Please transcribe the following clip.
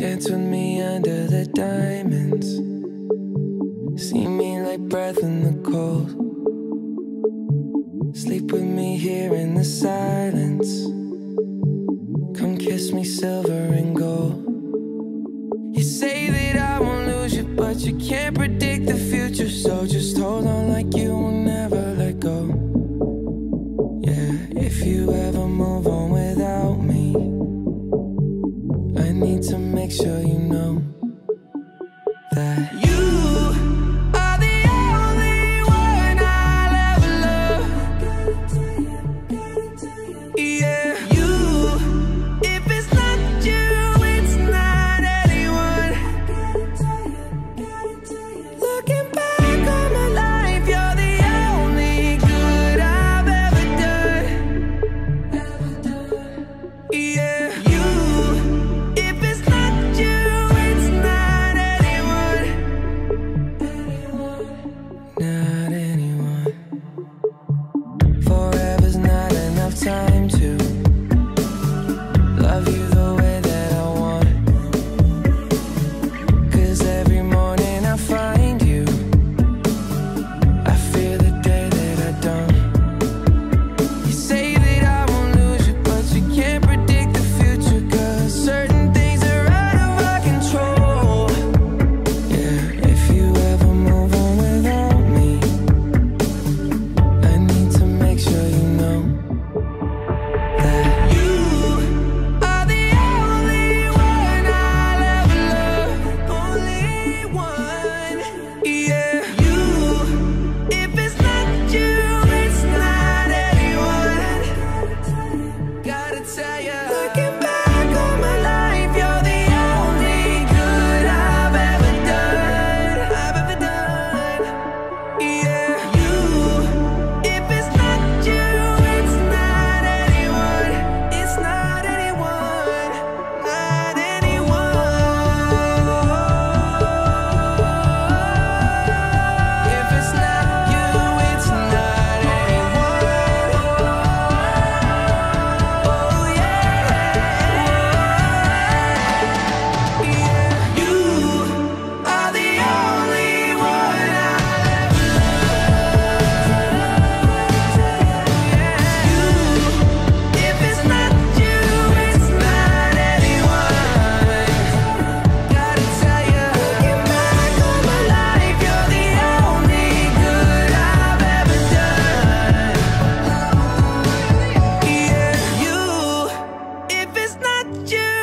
Dance with me under the diamonds. See me like breath in the cold. Sleep with me here in the silence. Come kiss me silver and gold. You say that I won't lose you, but you can't predict the future. So just hold on like you ever love. Yeah, you if it's not you, it's not anyone. I've got a tire, I've got a tire. Looking back on my life, you're the only good I've ever done. Yeah. time to Cheers!